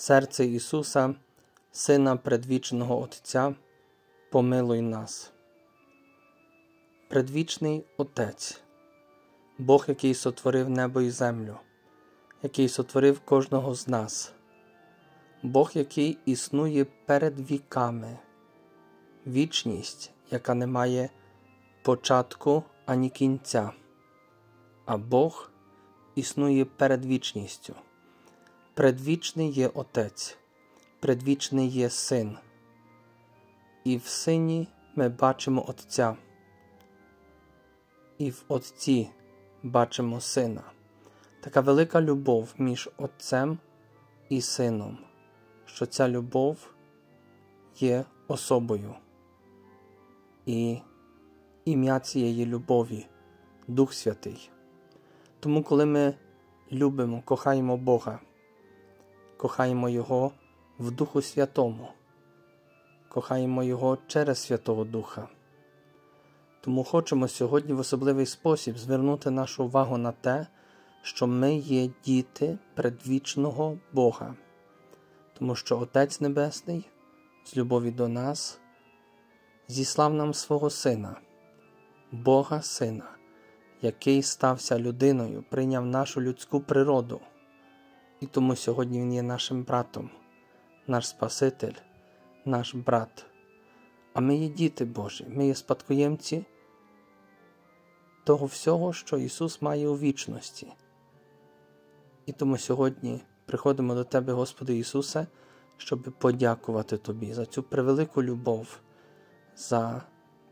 Серце Ісуса, Сина предвічного Отця, помилуй нас. Предвічний Отець, Бог, який сотворив небо і землю, який сотворив кожного з нас, Бог, який існує перед віками, вічність, яка не має початку ані кінця, а Бог існує перед вічністю. Предвічний є Отець, предвічний є Син, і в Сині ми бачимо Отця, і в Отці бачимо Сина. Така велика любов між Отцем і Сином, що ця любов є особою. І ім'я цієї любові Дух Святий. Тому, коли ми любимо, кохаємо Бога, кохаємо Його в Духу Святому, кохаємо Його через Святого Духа. Тому хочемо сьогодні в особливий спосіб звернути нашу увагу на те, що ми є діти предвічного Бога, тому що Отець Небесний з любові до нас зіслав нам свого Сина, Бога Сина, який стався людиною, прийняв нашу людську природу. І тому сьогодні Він є нашим братом, наш Спаситель, наш брат. А ми є діти Божі, ми є спадкоємці того всього, що Ісус має у вічності. І тому сьогодні приходимо до Тебе, Господи Ісусе, щоб подякувати Тобі за цю превелику любов, за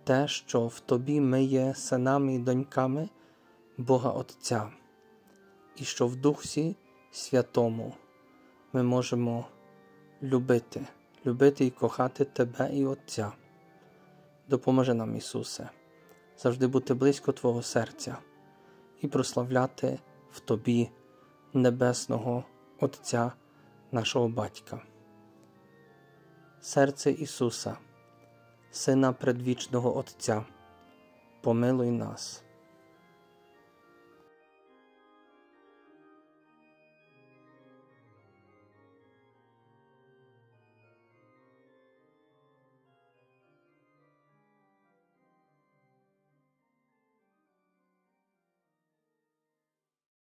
те, що в Тобі ми є синами і доньками Бога Отця, і що в Дусі Святому ми можемо любити, любити і кохати Тебе і Отця. Допоможи нам, Ісусе, завжди бути близько Твого серця і прославляти в Тобі Небесного Отця нашого Батька. Серце Ісуса, Сина предвічного Отця, помилуй нас.